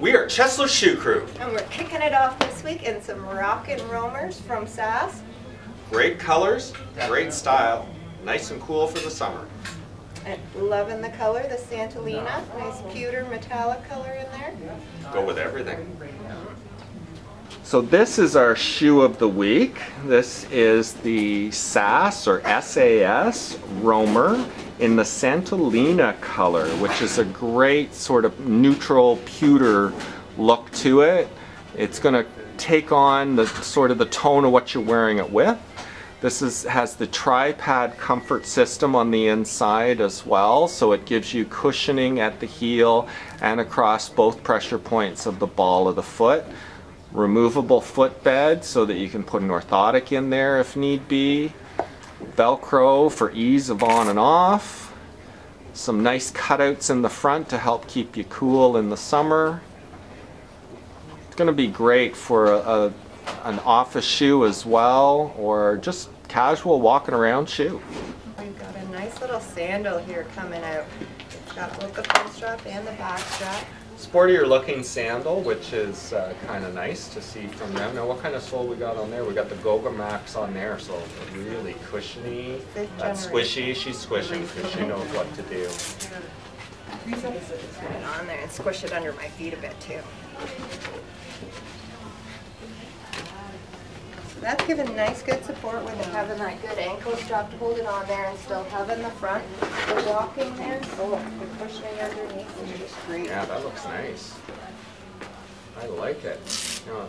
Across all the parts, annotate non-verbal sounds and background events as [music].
We are Chesler Shoe Crew. And we're kicking it off this week in some Rockin' Roamers from SAS. Great colors, great style, nice and cool for the summer. And loving the color, the Santolina, nice pewter metallic color in there. Go with everything. So this is our shoe of the week. This is the SAS or SAS Roamer in the Santolina color, which is a great sort of neutral pewter look to it. It's going to take on the sort of the tone of what you're wearing it with. This is, has the tripad comfort system on the inside as well, so it gives you cushioning at the heel and across both pressure points of the ball of the foot removable footbed so that you can put an orthotic in there if need be. Velcro for ease of on and off. Some nice cutouts in the front to help keep you cool in the summer. It's going to be great for a, a, an office shoe as well or just casual walking around shoe. Oh We've got a nice little sandal here coming out. It's got both the front strap and the back strap sportier looking sandal, which is uh, kind of nice to see from them. Now, what kind of sole we got on there? We got the Goga Max on there, so really cushiony. That's squishy. She's squishing because she knows what to do. Put it on there and squish it under my feet a bit too. That's giving nice good support with having that good ankle strap to hold it on there and still having the front. The walking there, oh, the cushioning underneath. Yeah, that looks nice. I like it.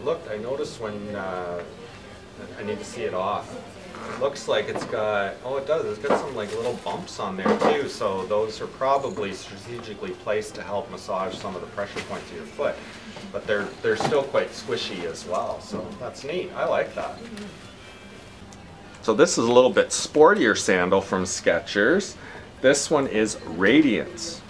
Look, I noticed when, uh, I need to see it off. Looks like it's got, oh it does, it's got some like little bumps on there too, so those are probably strategically placed to help massage some of the pressure points of your foot but they're they're still quite squishy as well. So that's neat. I like that. So this is a little bit sportier sandal from Skechers. This one is Radiance.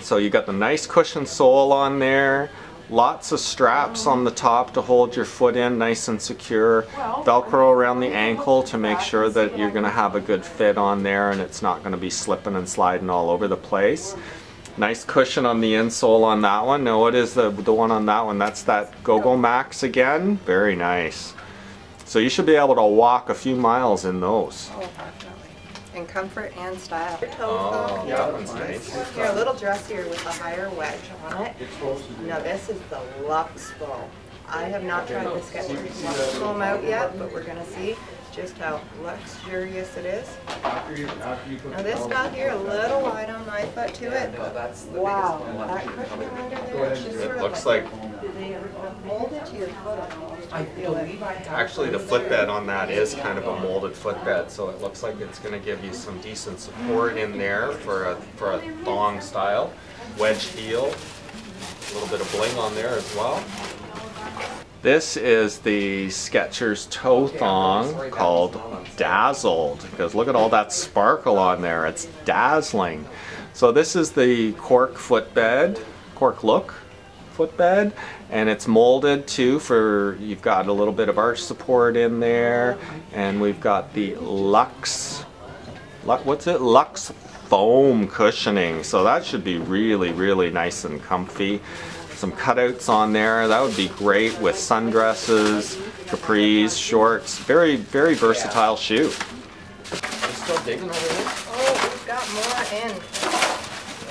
So you got the nice cushion sole on there, lots of straps on the top to hold your foot in nice and secure, velcro around the ankle to make sure that you're going to have a good fit on there and it's not going to be slipping and sliding all over the place. Nice cushion on the insole on that one. Now what is the, the one on that one? That's that Goga Max again. Very nice. So you should be able to walk a few miles in those. Definitely. In comfort and style. Oh, yeah, that one's nice. You're a little dressier with a higher wedge on it. Now this is the Lux Foam. I have not tried the Skechers Lux Foam out yet, but we're going to see just how luxurious it is. Now this got here a little wide on my foot to it. No, Wow, that cushion under there is just sort It looks like molded to your foot almost. Actually, the footbed on that is kind of a molded footbed, so it looks like it's going to give you some decent support in there for a, for a thong style. Wedge heel, a little bit of bling on there as well. This is the Skechers toe thong called Dazzled because look at all that sparkle on there. It's dazzling. So this is the cork footbed, cork look footbed and it's molded too for you've got a little bit of arch support in there and we've got the Lux what's it Lux foam cushioning so that should be really really nice and comfy some cutouts on there. That would be great with sundresses, capris, shorts. Very, very versatile shoe. Are you still digging over there? Oh, we've got more in.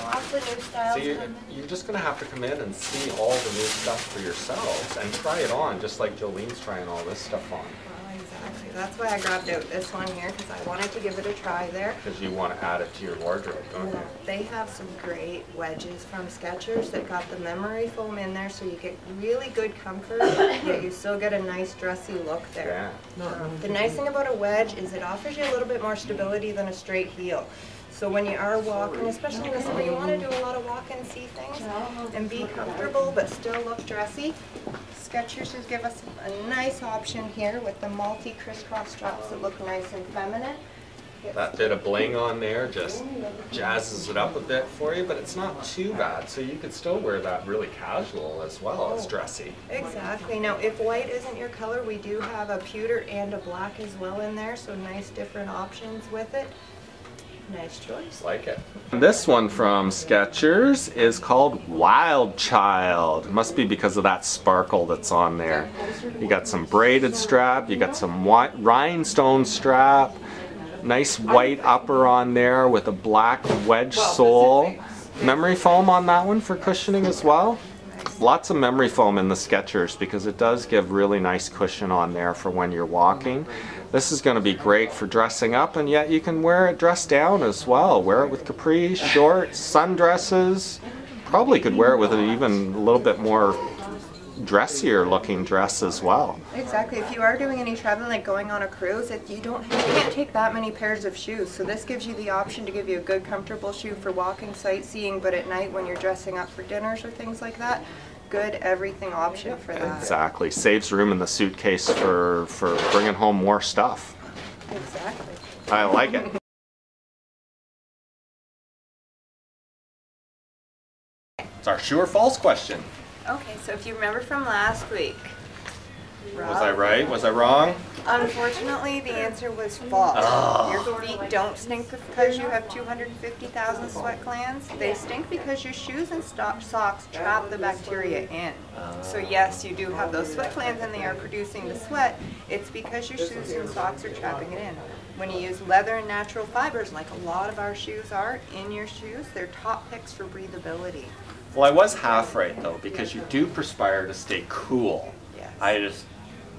Lots of new styles. So you're, you're just going to have to come in and see all the new stuff for yourselves and try it on, just like Jolene's trying all this stuff on. Exactly. That's why I grabbed out this one here because I wanted to give it a try there. Because you want to add it to your wardrobe, don't you? They have some great wedges from Skechers that got the memory foam in there so you get really good comfort, yet you still get a nice dressy look there. Yeah. Um, the nice thing about a wedge is it offers you a little bit more stability than a straight heel. So when you are walking, especially in the summer, you want to do a lot of walk and see things and be comfortable but still look dressy. Skechers has give us a nice option here with the multi crisscross straps that look nice and feminine. That bit of bling on there just jazzes it up a bit for you, but it's not too bad. So you could still wear that really casual as well as oh, dressy. Exactly. Now, if white isn't your color, we do have a pewter and a black as well in there, so nice different options with it. Nice choice. Like it. This one from Skechers is called Wild Child. Must be because of that sparkle that's on there. You got some braided strap, you got some rhinestone strap, nice white upper on there with a black wedge sole. Memory foam on that one for cushioning as well. Lots of memory foam in the Skechers because it does give really nice cushion on there for when you're walking. This is going to be great for dressing up and yet you can wear it dressed down as well. Wear it with capris, shorts, sundresses. Probably could wear it with an even a little bit more dressier looking dress as well. Exactly. If you are doing any traveling, like going on a cruise, if you don't, you can't take that many pairs of shoes. So this gives you the option to give you a good, comfortable shoe for walking, sightseeing, but at night when you're dressing up for dinners or things like that, good everything option for that. Exactly. Saves room in the suitcase for for bringing home more stuff. Exactly. I like it. It's our true or false question. Okay, so if you remember from last week, Rob, was I right? Was I wrong? Unfortunately, the answer was false. Oh. Your feet don't stink because you have 250,000 sweat glands. They stink because your shoes and socks trap the bacteria in. So yes, you do have those sweat glands and they are producing the sweat. It's because your shoes and socks are trapping it in. When you use leather and natural fibers, like a lot of our shoes are, in your shoes, they're top picks for breathability. Well, I was half right though, because you do perspire to stay cool. Yes. I just,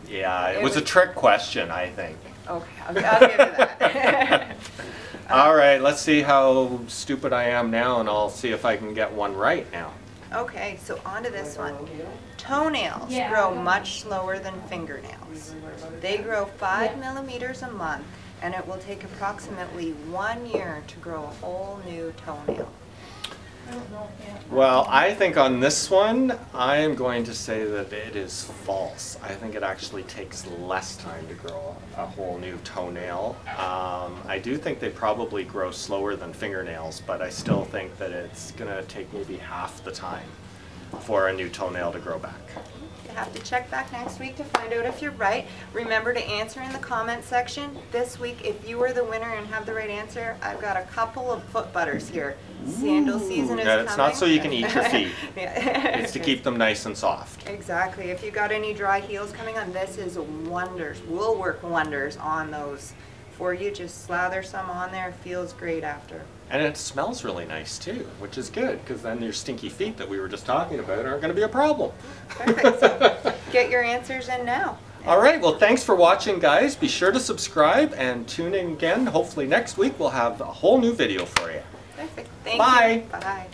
yeah, it, it was, was, a trick question, I think. Okay, I'll, I'll give you that. [laughs] [laughs] Uh, All right, let's see how stupid I am now, and I'll see if I can get one right now. Okay, so on to this one. Toenails yeah. grow much slower than fingernails. They grow five yeah. millimeters a month, and it will take approximately one year to grow a whole new toenail. Well, I think on this one, I am going to say that it is false. I think it actually takes less time to grow a whole new toenail. Um, I do think they probably grow slower than fingernails, but I still think that it's going to take maybe half the time for a new toenail to grow back have to check back next week to find out if you're right. Remember to answer in the comment section. This week, if you are the winner and have the right answer, I've got a couple of foot butters here. Sandal season is yeah, it's not so you can eat your feet. [laughs] yeah. it's to keep them nice and soft. Exactly. If you got any dry heels coming on, this is a wonders. Will work wonders on those for you. Just slather some on there. Feels great after. And it smells really nice too, which is good because then your stinky feet that we were just talking about aren't going to be a problem. Perfect. So [laughs] get your answers in now. All right. Well, thanks for watching, guys. Be sure to subscribe and tune in again. Hopefully next week we'll have a whole new video for you. Perfect. Thank Bye. you. Bye.